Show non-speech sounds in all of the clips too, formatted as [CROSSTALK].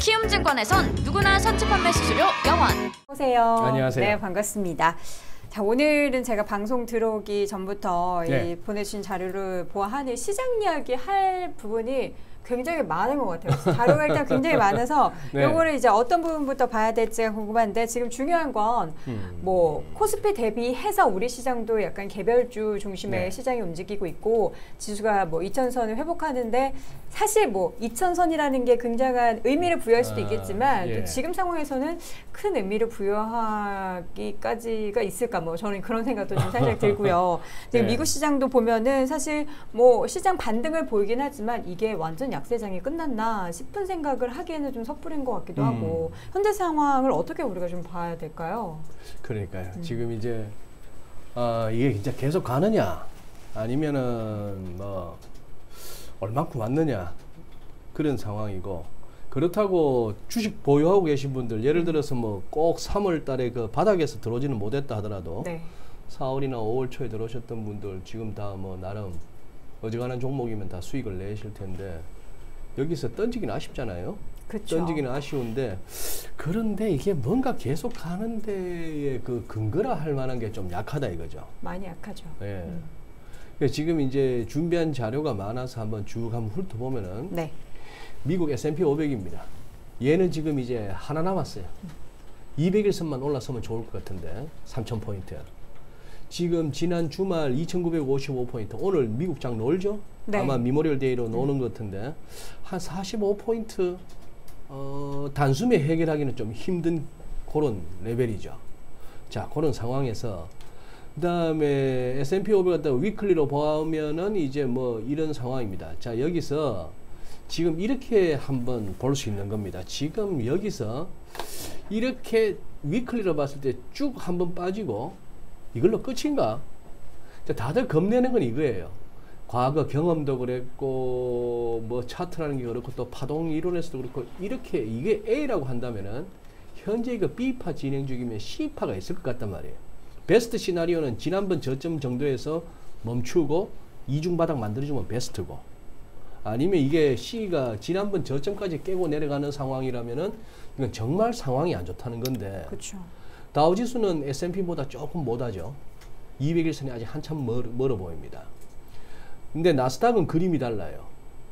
키움증권에선 누구나 선취 판매 수수료 0원. 오세요. 안녕하세요. 네, 반갑습니다. 자, 오늘은 제가 방송 들어오기 전부터 네. 이 보내주신 자료를 보아하니 시장 이야기 할 부분이 굉장히 많은 것 같아요. 자료가 일단 굉장히 [LAUGHS] 많아서 네. 요거를 이제 어떤 부분부터 봐야 될지가 궁금한데 지금 중요한 건 음. 뭐 코스피 대비해서 우리 시장도 약간 개별주 중심의 네. 시장이 움직이고 있고 지수가 뭐 2천선을 회복하는데 사실 뭐 2천선이라는 게 굉장한 의미를 부여할 수도 아, 있겠지만 예. 또 지금 상황에서는 큰 의미를 부여하기까지가 있을까 뭐 저는 그런 생각도 좀 살짝 들고요. [LAUGHS] 지금 네. 미국 시장도 보면은 사실 뭐 시장 반등을 보이긴 하지만 이게 완전 약세장이 끝났나 싶은 생각을 하기에는 좀 섣부린 것 같기도 음. 하고 현재 상황을 어떻게 우리가 좀 봐야 될까요? 그러니까요. 음. 지금 이제 아 이게 진짜 계속 가느냐 아니면은 뭐 얼만큼 왔느냐 그런 상황이고 그렇다고 주식 보유하고 계신 분들 예를 들어서 뭐 꼭 3월 달에 그 바닥에서 들어오지는 못했다 하더라도 네. 4월이나 5월 초에 들어오셨던 분들 지금 다 뭐 나름 어지간한 종목이면 다 수익을 내실 텐데 여기서 던지기는 아쉽잖아요. 그렇죠. 던지기는 아쉬운데 그런데 이게 뭔가 계속 가는 데에 그 근거라 할 만한 게 좀 약하다 이거죠. 많이 약하죠. 예. 음. 그래서 지금 이제 준비한 자료가 많아서 한번 쭉 한번 훑어보면은 네. 미국 S&P 500입니다. 얘는 지금 이제 하나 남았어요. 200일선만 올라서면 좋을 것 같은데 3,000포인트. 지금 지난 주말 2,955포인트. 오늘 미국 장 놀죠? 네. 아마 Memorial Day로 노는 것 같은데 한 45포인트 어, 단숨에 해결하기는 좀 힘든 그런 레벨이죠. 자, 그런 상황에서 그 다음에 S&P 500 갖다 위클리로 보면은 이제 뭐 이런 상황입니다. 자, 여기서 지금 이렇게 한번 볼 수 있는 겁니다. 지금 여기서 이렇게 위클리로 봤을 때 쭉 한번 빠지고 이걸로 끝인가? 자, 다들 겁내는 건 이거예요. 과거 경험도 그랬고 뭐 차트라는 게 그렇고 또 파동 이론에서도 그렇고 이렇게 이게 A라고 한다면은 현재 이거 B파 진행 중이면 C파가 있을 것 같단 말이에요. 베스트 시나리오는 지난번 저점 정도에서 멈추고 이중 바닥 만들어주면 베스트고 아니면 이게 C가 지난번 저점까지 깨고 내려가는 상황이라면은 이건 정말 상황이 안 좋다는 건데 그렇죠. 다우지수는 S&P보다 조금 못하죠. 200일선이 아직 한참 멀, 멀어 보입니다. 근데 나스닥은 그림이 달라요.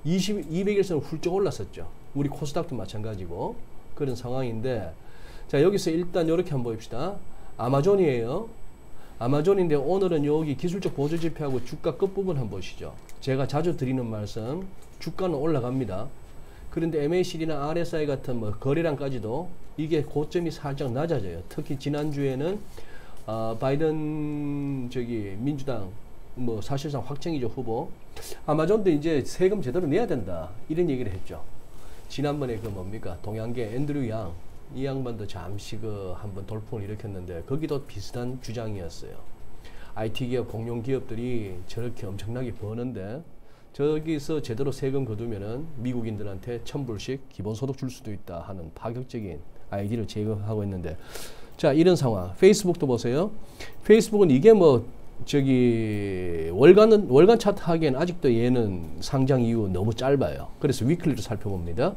20, 200일선은 훌쩍 올랐었죠. 우리 코스닥도 마찬가지고 그런 상황인데 자 여기서 일단 이렇게 한번 봅시다. 아마존이에요. 아마존인데 오늘은 여기 기술적 보조 지표하고 주가 끝부분 한번 보시죠. 제가 자주 드리는 말씀 주가는 올라갑니다. 그런데 MACD나 RSI 같은 뭐 거래량까지도 이게 고점이 살짝 낮아져요. 특히 지난주에는 아, 바이든 저기 민주당 뭐 사실상 확정이죠 후보 아마존도 이제 세금 제대로 내야 된다 이런 얘기를 했죠. 지난번에 그 뭡니까 동양계 앤드류 양 이 양반도 잠시 그 한번 돌풍을 일으켰는데 거기도 비슷한 주장이었어요. IT 기업 공룡 기업들이 저렇게 엄청나게 버는데 저기서 제대로 세금 거두면은 미국인들한테 천불씩 기본소득 줄 수도 있다 하는 파격적인 아이디를 제거하고 있는데. 자 이런 상황. 페이스북도 보세요. 페이스북은 이게 뭐 저기 월간은 월간 차트 하기엔 아직도 얘는 상장 이후 너무 짧아요. 그래서 weekly로 살펴봅니다.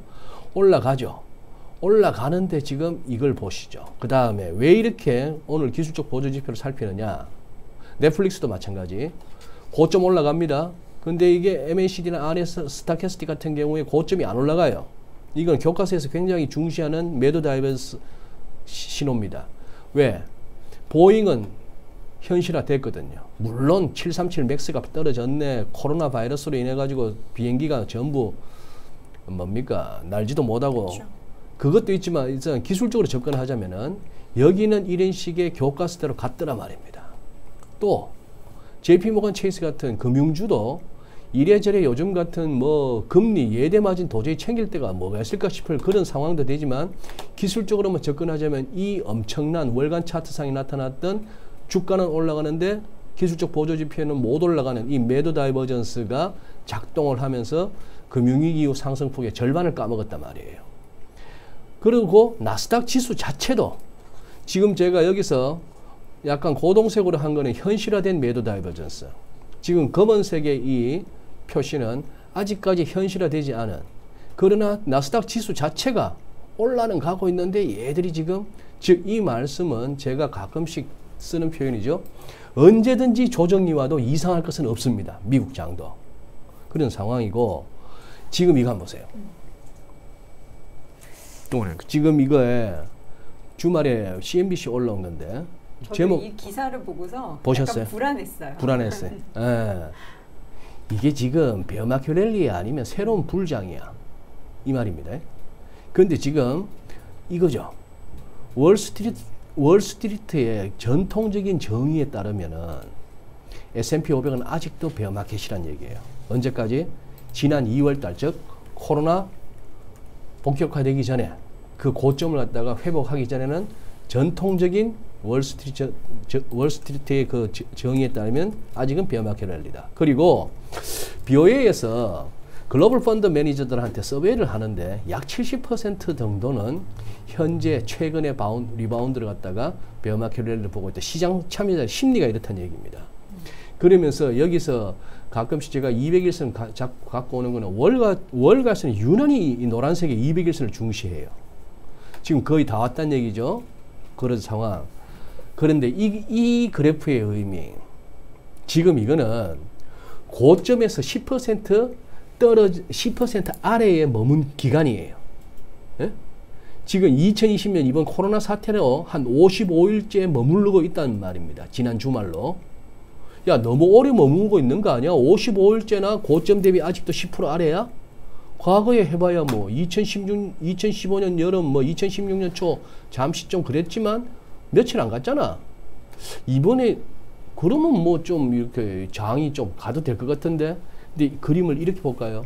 올라가죠. 올라가는데 지금 이걸 보시죠. 그 다음에 왜 이렇게 오늘 기술적 보조 지표를 살피느냐. 넷플릭스도 마찬가지. 고점 올라갑니다. 근데 이게 MACD나 RSI stochastic 같은 경우에 고점이 안 올라가요. 이건 교과서에서 굉장히 중시하는 매도 diverge 신호입니다. 왜? 보잉은 현실화 됐거든요. 물론 737 맥스가 떨어졌네. 코로나 바이러스로 인해 가지고 비행기가 전부 뭡니까? 날지도 못하고 그렇죠. 그것도 있지만 일단 기술적으로 접근하자면은 여기는 이런 식의 교과서대로 갔더라 말입니다. 또 JP 모건 체이스 같은 금융주도 이래저래 요즘 같은 뭐 금리 예대 마진 도저히 챙길 때가 뭐가 있을까 싶을 그런 상황도 되지만 기술적으로만 접근하자면 이 엄청난 월간 차트상에 나타났던 주가는 올라가는데 기술적 보조 지표는 못 올라가는 이 매도 divergence가 작동을 하면서 금융위기 이후 상승폭의 절반을 까먹었단 말이에요. 그리고 나스닥 지수 자체도 지금 제가 여기서 약간 고동색으로 한 거는 현실화된 매도 divergence. 지금 검은색의 이 표시는 아직까지 현실화되지 않은 그러나 나스닥 지수 자체가 올라는 가고 있는데 얘들이 지금 즉 이 말씀은 제가 가끔씩 쓰는 표현이죠. 언제든지 조정이 와도 이상할 것은 없습니다. 미국 장도 그런 상황이고 지금 이거 한번 보세요. 지금 이거에 주말에 CNBC 올라오는데 저도 제목 이 기사를 보고서 보셨어요? 약간 불안했어요. 불안했어요. [LAUGHS] 예. 이게 지금 베어마큐렐리 아니면 새로운 불장이야. 이 말입니다. 그런데 지금 이거죠. 월스트리트 월스트리트의 전통적인 정의에 따르면은 S&P 500은 아직도 베어마켓이란 얘기예요. 언제까지? 지난 2월 달, 즉 코로나 본격화되기 전에 그 고점을 갖다가 회복하기 전에는 전통적인 월스트리트 저, 월스트리트의 그 저- 정의에 따르면 아직은 bear market rally다. 그리고 BOA에서 글로벌 펀드 매니저들한테 survey를 하는데 약 70% 정도는 현재 최근의 바운, 리바운드를 갖다가 베어마켓 랠리를 보고 있다. 시장 참여자 심리가 이렇다는 얘기입니다. 그러면서 여기서 가끔씩 제가 200일선 가, 갖고 오는 거는 월가 월가선은 유난히 이 노란색의 200일선을 중시해요. 지금 거의 다 왔다는 얘기죠. 그런 상황. 그런데 이, 이 그래프의 의미 지금 이거는 고점에서 10% 떨어지 10% 아래에 머문 기간이에요. 예? 지금 2020년 이번 코로나 사태로 한 55일째 머무르고 있다는 말입니다. 지난 주말로. 야, 너무 오래 머무르고 있는 거 아니야? 55일째나 고점 대비 아직도 10% 아래야? 과거에 해봐야 뭐 2016, 2015년 여름, 뭐 2016년 초 잠시 좀 그랬지만 며칠 안 갔잖아. 이번에 그러면 뭐 좀 이렇게 장이 좀 가도 될 것 같은데. 근데 이 그림을 이렇게 볼까요?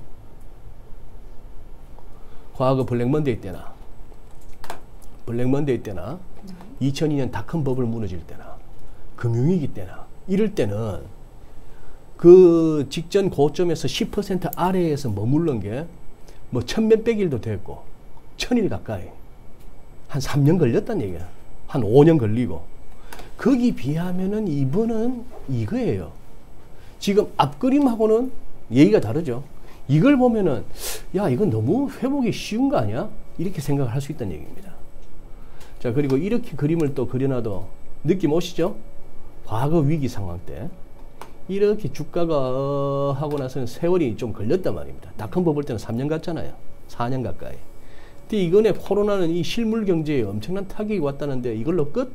과거 블랙먼데이 때나 블랙먼데이 때나 2002년 닷컴 버블 무너질 때나 금융위기 때나 이럴 때는 그 직전 고점에서 10% 아래에서 머물른 게뭐 천몇백 일도 됐고 천일 가까이 한 3년 걸렸단 얘기야. 한 5년 걸리고 거기 비하면은 이번은 이거예요. 지금 앞그림하고는 얘기가 다르죠. 이걸 보면은 야 이건 너무 회복이 쉬운 거 아니야? 이렇게 생각을 할 수 있다는 얘기입니다. 자 그리고 이렇게 그림을 또 그려놔도 느낌 오시죠? 과거 위기 상황 때 이렇게 주가가 어 하고 나서는 세월이 좀 걸렸단 말입니다. 닷컴 버블 때는 3년 갔잖아요. 4년 가까이. 근데 이번에 코로나는 이 실물 경제에 엄청난 타격이 왔다는데 이걸로 끝?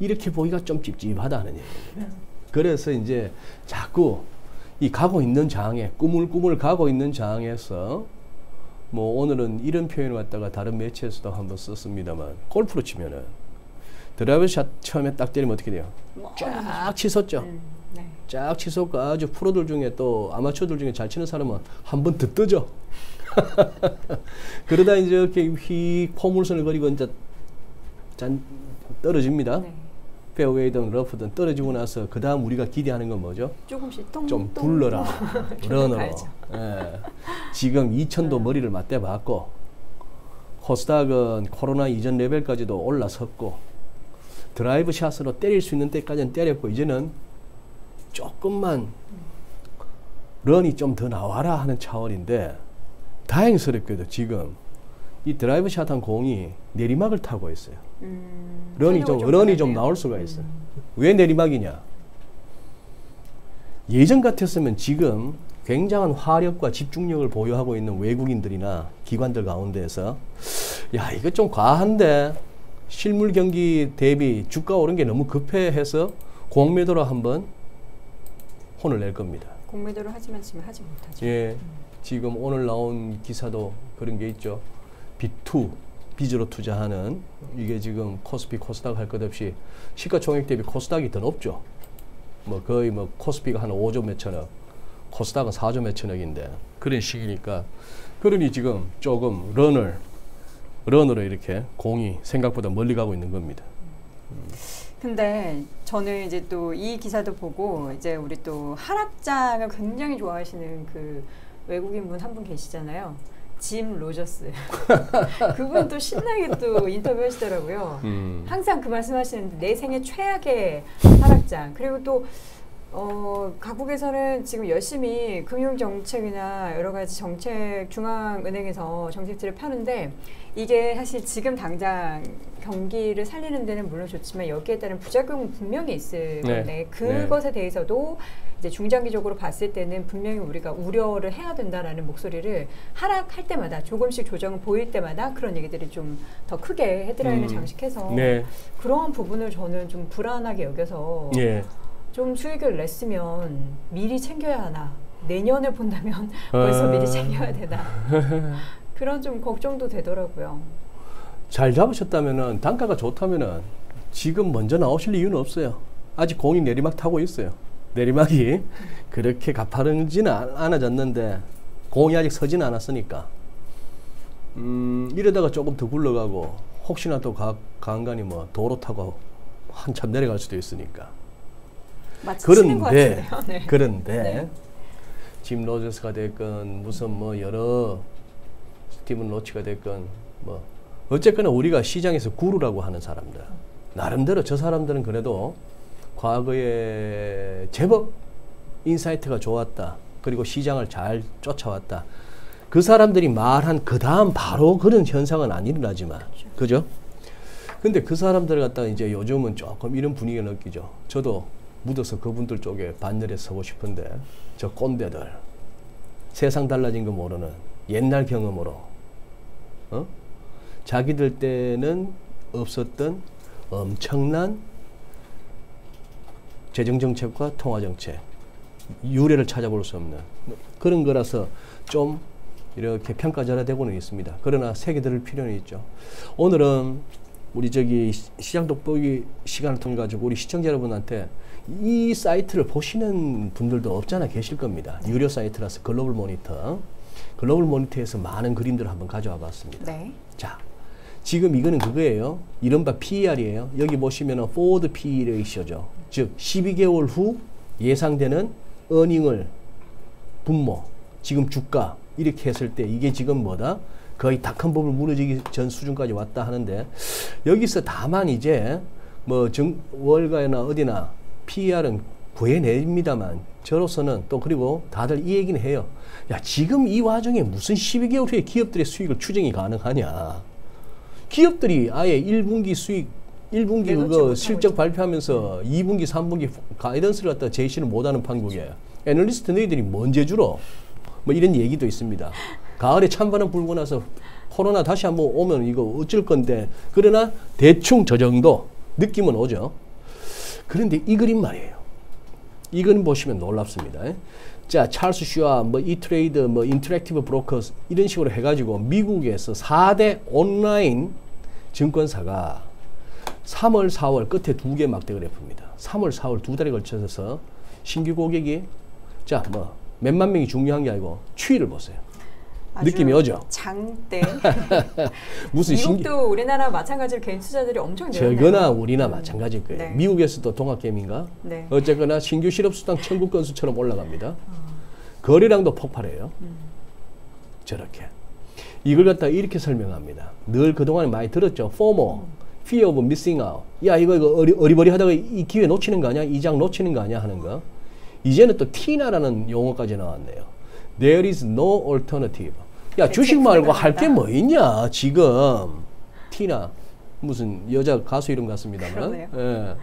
이렇게 보기가 좀 찝찝하다는 얘기입니다. 그래서 이제 자꾸 이 가고 있는 장에 꾸물꾸물 가고 있는 장에서 뭐 오늘은 이런 표현을 갖다가 다른 매체에서도 한번 썼습니다만 골프로 치면은 드라이브 샷 처음에 딱 때리면 어떻게 돼요? 쫙 치솟죠. 음, 네. 쫙 치솟고 아주 프로들 중에 또 아마추어들 중에 잘 치는 사람은 한 번 더 뜨죠. [LAUGHS] 그러다 이제 이렇게 휙 포물선을 그리고 이제 짠 떨어집니다. 네. 페어웨이든 러프든 떨어지고 나서 그 다음 우리가 기대하는 건 뭐죠? 조금씩 똥, 좀. [LAUGHS] run으로. 가야죠. 예. 지금 2천도 머리를 맞대봤고 코스닥은 코로나 이전 레벨까지도 올라섰고 드라이브 샷으로 때릴 수 있는 때까지는 때렸고 이제는 조금만 run이 좀 더 나와라 하는 차원인데 다행스럽게도 지금 이 드라이브 샷한 공이 내리막을 타고 있어요. 음, run이 좀 탄력을 run이 좀 받아야 나올. 수가 있어요. 왜 내리막이냐? 예전 같았으면 지금 굉장한 화력과 집중력을 보유하고 있는 외국인들이나 기관들 가운데에서 야 이거 좀 과한데 실물 경기 대비 주가 오른 게 너무 급해해서 공매도로 한번 혼을 낼 겁니다. 공매도를 하지만 지금 하지 못하죠. 예, 지금 오늘 나온 기사도 그런 게 있죠. B2 빚으로 투자하는 이게 지금 코스피 코스닥 할 것 없이 시가총액 대비 코스닥이 더 높죠. 뭐 거의 뭐 코스피가 한 5조 몇천억, 코스닥은 4조 몇천억인데 그런 식이니까 그러니 지금 조금 런을 런으로 이렇게 공이 생각보다 멀리 가고 있는 겁니다. 근데 저는 이제 또 이 기사도 보고 이제 우리 또 하락장을 굉장히 좋아하시는 그 외국인 분 한 분 계시잖아요. 짐 로저스. [LAUGHS] 그분 또 신나게 또 인터뷰 하시더라고요. 음. 항상 그 말씀 하시는데 내 생애 최악의 하락장. 그리고 또 어, 각국에서는 지금 열심히 금융 정책이나 여러 가지 정책 중앙은행에서 정책들을 펴는데 이게 사실 지금 당장 경기를 살리는 데는 물론 좋지만 여기에 따른 부작용은 분명히 있을 네. 건데 그것에 대해서도 이제 중장기적으로 봤을 때는 분명히 우리가 우려를 해야 된다라는 목소리를 하락할 때마다 조금씩 조정을 보일 때마다 그런 얘기들이 좀 더 크게 헤드라인을 음. 장식해서 네. 그러한 부분을 저는 좀 불안하게 여겨서 예. 좀 수익을 냈으면 미리 챙겨야 하나 내년을 본다면 [LAUGHS] 벌써 아. 미리 챙겨야 되나 [LAUGHS] 그런 좀 걱정도 되더라고요. 잘 잡으셨다면은 단가가 좋다면은 지금 먼저 나오실 이유는 없어요. 아직 공이 내리막 타고 있어요. 내리막이 [LAUGHS] 그렇게 가파르지는 않- 않아졌는데 공이 아직 서지는 않았으니까 음, 이러다가 조금 더 굴러가고 혹시나 또 가, 간간히 뭐 도로 타고 한참 내려갈 수도 있으니까 그런데. 네. 그런데 네. 짐 로저스가 됐건 무슨 뭐 여러 스티븐 로치가 됐건 뭐 어쨌거나 우리가 시장에서 구루라고 하는 사람들 나름대로 저 사람들은 그래도 과거에 제법 insight가 좋았다 그리고 시장을 잘 쫓아왔다 그 사람들이 말한 그 다음 바로 그런 현상은 안 일어나지만 그죠? 근데 그 사람들 갖다가 이제 요즘은 조금 이런 분위기를 느끼죠. 저도 묻어서 그분들 쪽에 반열에 서고 싶은데 저 꼰대들 세상 달라진 거 모르는 옛날 경험으로 어? 자기들 때는 없었던 엄청난 재정 정책과 통화 정책 유래를 찾아볼 수 없는 그런 거라서 좀 이렇게 평가절하되고는 있습니다. 그러나 새겨 들을 필요는 있죠. 오늘은 우리 저기 시- 시장 돋보기 시간을 통해 가지고 우리 시청자 여러분한테 이 사이트를 보시는 분들도 없잖아 계실 겁니다. 유료 사이트라서 글로벌 모니터. 글로벌 모니터에서 많은 그림들을 한번 가져와 봤습니다. 네. 자, 지금 이거는 그거예요. 이른바 PER이에요. 여기 보시면 은 forward PE 레이셔죠. 즉 12개월 후 예상되는 어닝을 분모, 지금 주가 이렇게 했을 때 이게 지금 뭐다? 거의 닭한 법을 무너지기 전 수준까지 왔다 하는데 여기서 다만 이제 뭐 정, 월가나 어디나 PER은 구해냅니다만 저로서는 또 그리고 다들 이 얘기는 해요. 야 지금 이 와중에 무슨 12개월 후에 기업들의 수익을 추정이 가능하냐? 기업들이 아예 1분기 수익 1분기 내놓지 그거 실적. 발표하면서 2분기, 3분기 guidance를 갖다 제시를 못하는 판국이에요. 애널리스트 너희들이 뭔 재주로? 뭐 이런 얘기도 있습니다. 가을에 찬바람 불고 나서 코로나 다시 한번 오면 이거 어쩔 건데 그러나 대충 저 정도 느낌은 오죠. 그런데 이 그림 말이에요. 이 그림 보시면 놀랍습니다. 자, 찰스 슈왑, 뭐 이트레이드, 뭐 인터랙티브 브로커스 이런 식으로 해가지고 미국에서 4대 온라인 증권사가 3월, 4월 끝에 두 개 막대 그래프입니다. 3월, 4월 두 달에 걸쳐서 신규 고객이 자, 뭐 몇만 명이 중요한 게 아니고 추이를 보세요. 느낌이 오죠? 장대. [LAUGHS] 무슨 미국도 우리나라 마찬가지로 개인 투자들이 엄청 늘었네요. 저거나 우리나 마찬가지일 거예요. 네. 미국에서도 동학개미인가? 네. 어쨌거나 신규 실업수당 청구 건수처럼 올라갑니다. 거래량도 폭발해요. 저렇게. 이걸 갖다 이렇게 설명합니다. 늘 그동안에 많이 들었죠. FOMO, Fear of Missing Out. 야, 이거, 이거 어리, 어리버리하다가 이 기회 놓치는 거 아니야? 이 장 놓치는 거 아니야? 하는 거. 이제는 또 TINA라는 용어까지 나왔네요. There is no alternative. 야, 주식 말고 할 게 뭐 있냐, 지금. 티나. 무슨 여자 가수 이름 같습니다만. 예.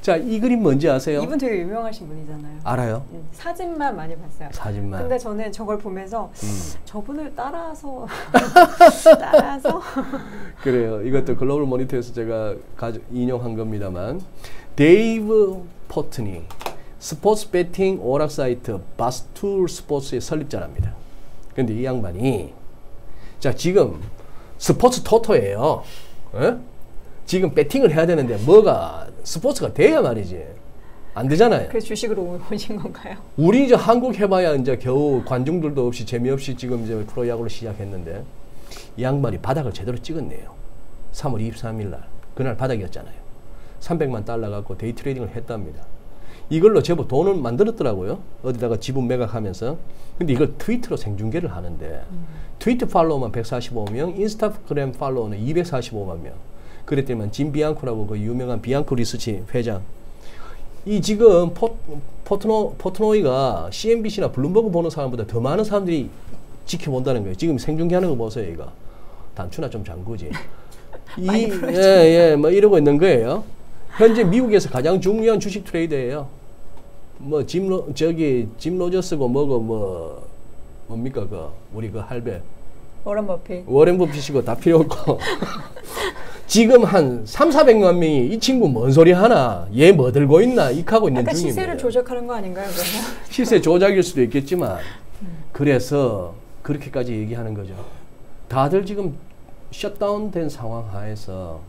자, 이 그림 뭔지 아세요? 이분 되게 유명하신 분이잖아요. 알아요? 음, 사진만 많이 봤어요. 사진만. 근데 저는 저걸 보면서 음. 저분을 따라서 [LAUGHS] 따라서 [LAUGHS] 그래요. 이것도 글로벌 모니터에서 제가 가져, 인용한 겁니다만 데이브 포트노이 스포츠 베팅 오락 사이트 바스툴 스포츠의 설립자랍니다. 근데 이 양반이 자 지금 스포츠 토토예요. 예? 지금 베팅을 해야 되는데 뭐가 스포츠가 돼야 말이지 안 되잖아요. 그 주식으로 오신 건가요? 우리 이제 한국 해봐야 이제 겨우 관중들도 없이 재미없이 지금 이제 프로야구를 시작했는데 이 양반이 바닥을 제대로 찍었네요. 3월 23일 날 그날 바닥이었잖아요. 300만 달러 갖고 데이 트레이딩을 했답니다. 이걸로 제법 돈을 만들었더라고요. 어디다가 지분 매각하면서. 근데 이걸 트위터로 생중계를 하는데 트위터 팔로워만 145명, 인스타그램 팔로워는 245만 명. 그랬더니만 짐 비앙코라고 그 유명한 비앙코 리서치 회장 이 지금 포, 포트노 포트노이가 CNBC나 블룸버그 보는 사람보다 더 많은 사람들이 지켜본다는 거예요. 지금 생중계하는 거 보세요, 이거. 단추나 좀 잠그지. [LAUGHS] 이, 예, 예, 뭐 이러고 있는 거예요. 현재 미국에서 가장 중요한 주식 트레이더예요. 뭐 짐 로 저기 짐 로저스고 뭐고 뭐 뭡니까 그 우리 그 할배 워런 버핏. 워렌 버핏이고 다 필요 없고 [LAUGHS] 지금 한 3, 400만 명이 이 친구 뭔 소리 하나 얘 뭐 들고 있나 익하고 있는 중입니다. 시세를 조작하는 거 아닌가요, 그러면? [LAUGHS] 시세 조작일 수도 있겠지만 그래서 그렇게까지 얘기하는 거죠. 다들 지금 셧다운된 상황 하에서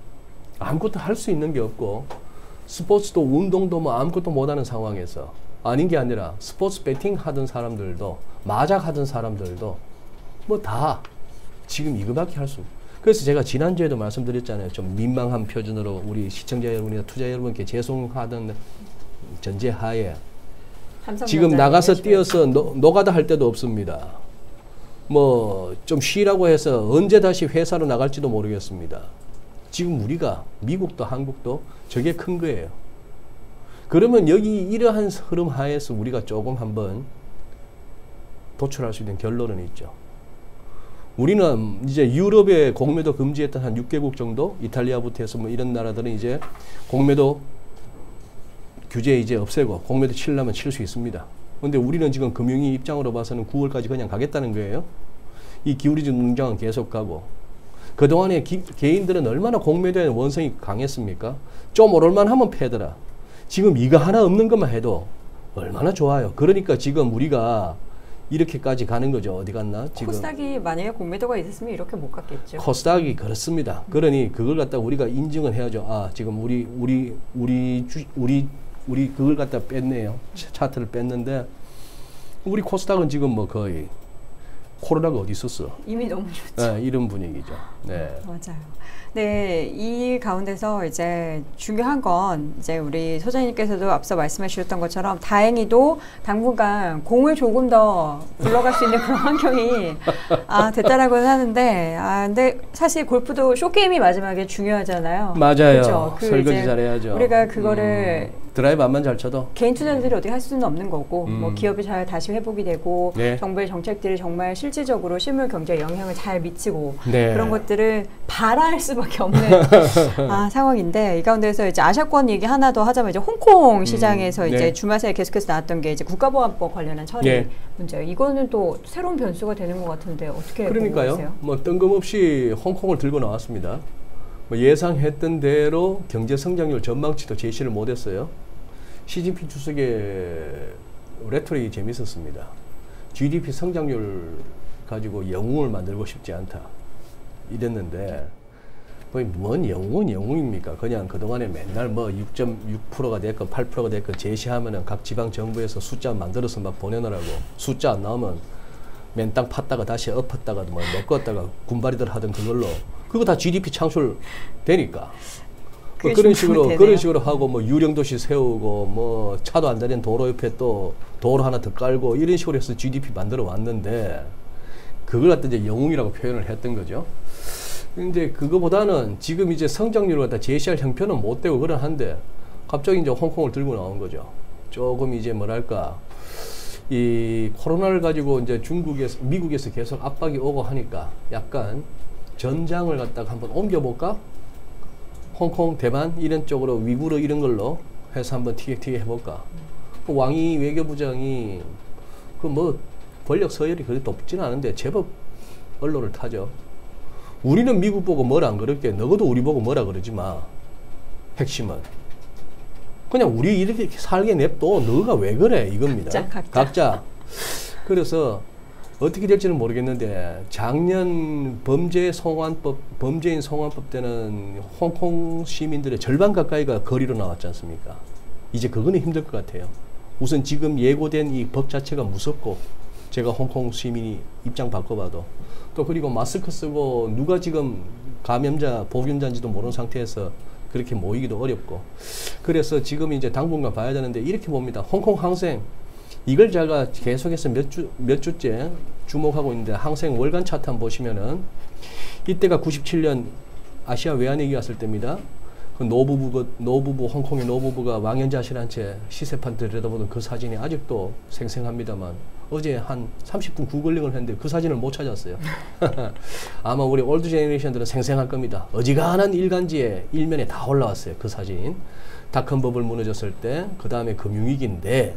아무것도 할 수 있는 게 없고 스포츠도 운동도 뭐 아무것도 못하는 상황에서 아닌 게 아니라 스포츠 배팅 하던 사람들도 마작 하던 사람들도 뭐 다 지금 이거밖에 할 수. 그래서 제가 지난주에도 말씀드렸잖아요. 좀 민망한 표준으로 우리 시청자 여러분이나 투자 여러분께 죄송하던 전제하에 지금 나가서 얘기하시면 뛰어서 노, 노가다 할 데도 없습니다. 뭐 좀 쉬라고 해서 언제 다시 회사로 나갈지도 모르겠습니다. 지금 우리가 미국도 한국도 저게 큰 거예요. 그러면 여기 이러한 흐름 하에서 우리가 조금 한번 도출할 수 있는 결론은 있죠. 우리는 이제 유럽의 공매도 금지했던 한 6개국 정도, 이탈리아부터 해서 뭐 이런 나라들은 이제 공매도 규제 이제 없애고 공매도 치려면 칠 수 있습니다. 근데 우리는 지금 금융위 입장으로 봐서는 9월까지 그냥 가겠다는 거예요. 이 기울이진 농장은 계속 가고 그동안에 기, 개인들은 얼마나 공매도에 원성이 강했습니까? 좀 오를만 하면 패더라. 지금 이거 하나 없는 것만 해도 얼마나 좋아요. 그러니까 지금 우리가 이렇게까지 가는 거죠. 어디 갔나? 지금 코스닥이 만약에 공매도가 있었으면 이렇게 못 갔겠죠. 코스닥이 그렇습니다. 그러니 그걸 갖다 우리가 인증을 해야죠. 아 지금 우리 우리 우리 주, 우리 우리 그걸 갖다 뺐네요. 차- 차트를 뺐는데 우리 코스닥은 지금 뭐 거의 코로나가 어디 있었어? 이미 너무 좋죠. 네, 이런 분위기죠. 네. 맞아요. 네, 이 가운데서 이제 중요한 건 이제 우리 소장님께서도 앞서 말씀해 주셨던 것처럼 다행히도 당분간 공을 조금 더 굴러갈 수 있는 그런 환경이 아, 됐다라고 하는데 아, 근데 사실 골프도 쇼게임이 마지막에 중요하잖아요. 맞아요. 그쵸? 그 설거지 잘해야죠. 우리가 그거를 음, 드라이브 안만 잘 쳐도 개인 투자자들이 어떻게 할 수는 없는 거고 음. 뭐 기업이 잘 다시 회복이 되고 네. 정부의 정책들이 정말 실질적으로 실물 경제에 영향을 잘 미치고 네. 그런 것들을 바라할 수밖에 없는 [LAUGHS] 아, 상황인데 이 가운데서 이제 아시아권 얘기 하나 더 하자면 이제 홍콩 시장에서 음, 이제 네. 주말 사이에 계속해서 나왔던 게 이제 국가보안법 관련한 처리 네. 문제예요. 이거는 또 새로운 변수가 되는 것 같은데 어떻게 그러니까요. 뭐 뜬금없이 홍콩을 들고 나왔습니다. 뭐 예상했던 대로 경제 성장률 전망치도 제시를 못했어요. 시진핑 주석의 레토릭이 재밌었습니다. GDP 성장률 가지고 영웅을 만들고 싶지 않다. 이랬는데 뭔 영웅은 영웅입니까? 그냥 그동안에 맨날 뭐 6.6%가 됐건 8%가 됐건 제시하면은 각 지방 정부에서 숫자 만들어서 막 보내느라고 숫자 안 나오면 맨땅 팠다가 다시 엎었다가 뭐 메꿨다가 군바리들 하던 그걸로 그거 다 GDP 창출 되니까 뭐 그런 좀 식으로 되네요. 그런 식으로 하고 뭐 유령 도시 세우고 뭐 차도 안 다니는 도로 옆에 또 도로 하나 더 깔고 이런 식으로 해서 GDP 만들어 왔는데 그걸 갖다 이제 영웅이라고 표현을 했던 거죠. 근데 그거보다는 지금 이제 성장률을 갖다 제시할 형편은 못 되고 그러한데 갑자기 이제 홍콩을 들고 나온 거죠. 조금 이제 뭐랄까 이 코로나를 가지고 이제 중국에서 미국에서 계속 압박이 오고 하니까 약간 전장을 갖다가 한번 옮겨볼까? 홍콩, 대만 이런 쪽으로 위구르 이런 걸로 해서 한번 티격태격 해볼까? 그 왕이 외교부장이 그 뭐 권력 서열이 그리 높지는 않은데 제법 언론을 타죠. 우리는 미국 보고 뭐라 안 그럴게. 너도 우리 보고 뭐라 그러지 마. 핵심은. 그냥 우리 이렇게 살게 냅둬. 너가 왜 그래? 이겁니다. 각자, 각자. 그래서 어떻게 될지는 모르겠는데 작년 범죄 송환법 범죄인 송환법 때는 홍콩 시민들의 절반 가까이가 거리로 나왔지 않습니까? 이제 그거는 힘들 것 같아요. 우선 지금 예고된 이 법 자체가 무섭고 제가 홍콩 시민이 입장 바꿔봐도 또 그리고 마스크 쓰고 누가 지금 감염자 보균자인지도 모르는 상태에서 그렇게 모이기도 어렵고 그래서 지금 이제 당분간 봐야 되는데 이렇게 봅니다. 홍콩 항생 이걸 제가 계속해서 몇 주 몇 주째 주목하고 있는데 항생 월간 차트 한번 보시면은 이때가 97년 아시아 외환위기 왔을 때입니다. 그 노부부 노부부 홍콩의 노부부가 망연자실한 채 시세판 들여다보던 그 사진이 아직도 생생합니다만 어제 한 30분 구글링을 했는데 그 사진을 못 찾았어요. [LAUGHS] 아마 우리 old generation들은 생생할 겁니다. 어지간한 일간지에 일면에 다 올라왔어요. 그 사진. 닷컴 버블 무너졌을 때, 그 다음에 금융위기인데,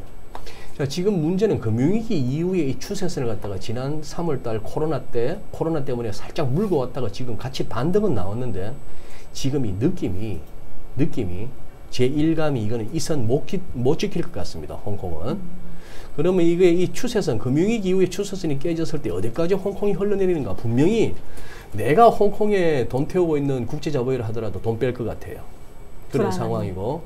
자, 지금 문제는 금융위기 이후에 이 추세선을 갖다가 지난 3월달 코로나 때, 코로나 때문에 살짝 물고 왔다가 지금 같이 반등은 나왔는데, 지금 이 느낌이, 느낌이, 제 일감이 이거는 이 선못못 지킬 것 같습니다. 홍콩은. 그러면 이게 이 추세선, 금융위기 이후에 추세선이 깨졌을 때 어디까지 홍콩이 흘러내리는가? 분명히 내가 홍콩에 돈 태우고 있는 국제자본이라 하더라도 돈 뺄 것 같아요. 그런 불안하네. 상황이고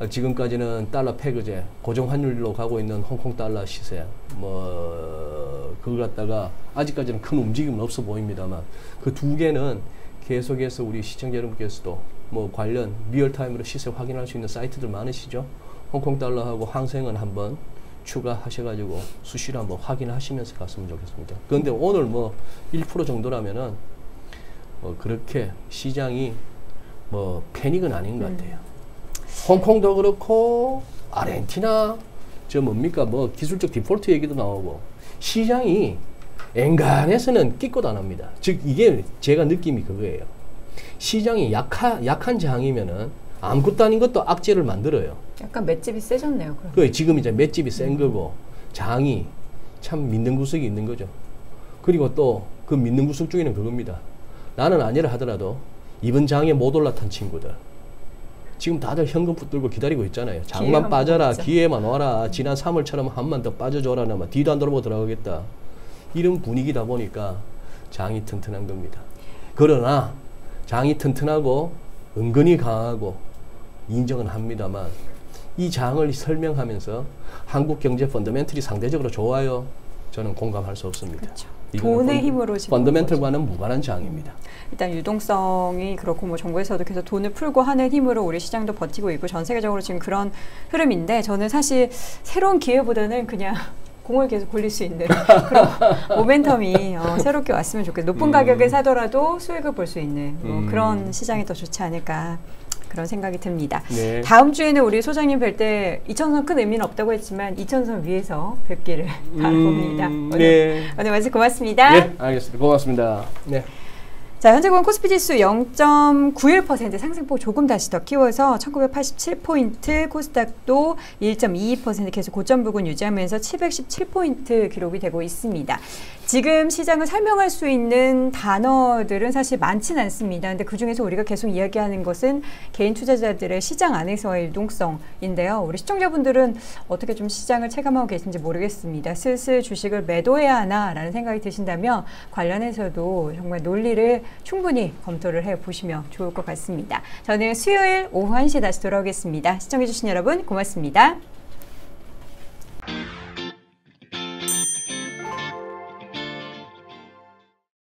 어, 지금까지는 달러 페그제 고정 환율로 가고 있는 홍콩 달러 시세 뭐 그걸 갖다가 아직까지는 큰 움직임은 없어 보입니다만 그 두 개는 계속해서 우리 시청자 여러분께서도 뭐 관련 real time으로 시세 확인할 수 있는 사이트들 많으시죠? 홍콩 달러하고 항생은 한번 추가하셔가지고 수시로 한번 확인하시면서 갔으면 좋겠습니다. 그런데 오늘 뭐 1% 정도라면은 뭐 그렇게 시장이 뭐 패닉은 아닌 것 같아요. 홍콩도 그렇고 아르헨티나 저 뭡니까 뭐 기술적 디폴트 얘기도 나오고 시장이 엔간해서는 끼껏 안 합니다. 즉 이게 제가 느낌이 그거예요. 시장이 약하, 약한 장이면은 아무것도 아닌 것도 악재를 만들어요. 약간 맷집이 세졌네요. 그럼. 그 지금 이제 맷집이 센 거고 장이 참 믿는 구석이 있는 거죠. 그리고 또 그 믿는 구석 중에는 그겁니다. 나는 아니라 하더라도 이번 장에 못 올라탄 친구들 지금 다들 현금 붙들고 기다리고 있잖아요. 장만 빠져라. 기회만 와라. 지난 3월처럼 한번더 빠져줘라. 나 뒤도 안 돌아보고 들어가겠다. 이런 분위기다 보니까 장이 튼튼한 겁니다. 그러나 장이 튼튼하고 은근히 강하고 인정은 합니다만 이 장을 설명하면서 한국 경제 펀더멘털이 상대적으로 좋아요. 저는 공감할 수 없습니다. 그렇죠. 돈의 펀- 힘으로 지금 펀더멘털과는 무관한 장입니다. 일단 유동성이 그렇고 뭐 정부에서도 계속 돈을 풀고 하는 힘으로 우리 시장도 버티고 있고 전 세계적으로 지금 그런 흐름인데 저는 사실 새로운 기회보다는 그냥 [LAUGHS] 공을 계속 굴릴 수 있는 그런 [LAUGHS] 모멘텀이 어, 새롭게 왔으면 좋겠어요. 높은 음. 가격에 사더라도 수익을 볼 수 있는 뭐 음. 그런 시장이 더 좋지 않을까 그런 생각이 듭니다. 네. 다음 주에는 우리 소장님 뵐 때 이천선 큰 의미는 없다고 했지만 이천선 위에서 뵙기를 바라봅니다. 음, 오늘, 네. 오늘 말씀 고맙습니다. 예, 알겠습니다. 고맙습니다. 네. 자, 현재 공 코스피 지수 0.91% 상승폭 조금 다시 더 키워서 1987포인트, 코스닥도 1.22% 계속 고점 부근 유지하면서 717포인트 기록이 되고 있습니다. 지금 시장을 설명할 수 있는 단어들은 사실 많지는 않습니다. 근데 그 중에서 우리가 계속 이야기하는 것은 개인 투자자들의 시장 안에서의 유동성인데요. 우리 시청자분들은 어떻게 좀 시장을 체감하고 계신지 모르겠습니다. 슬슬 주식을 매도해야 하나라는 생각이 드신다면 관련해서도 정말 논리를 충분히 검토를 해보시면 좋을 것 같습니다. 저는 수요일 오후 1시 다시 돌아오겠습니다. 시청해주신 여러분 고맙습니다.